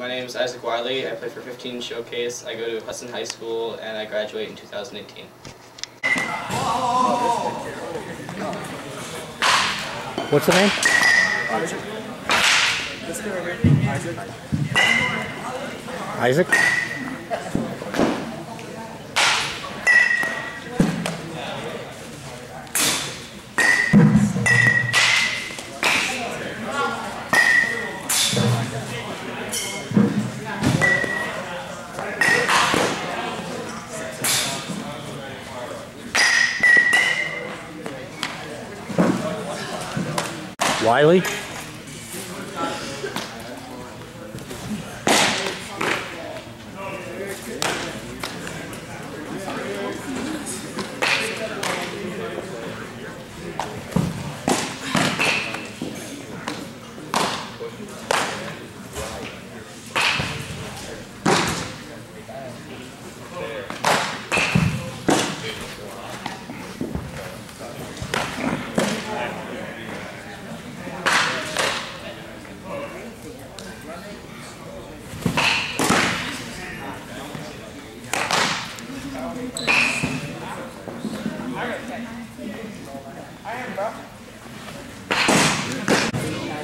My name is Isaac Wiley. I play for 15 Showcase. I go to Hudson High School and I graduate in 2018. What's the name? Isaac. Wiley.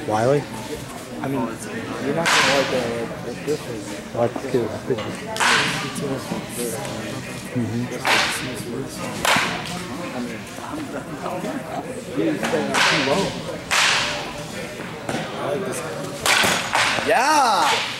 Wiley. I mean, you're not gonna like like this I like the kid with the picture. You're staying too low. I like this. Yeah!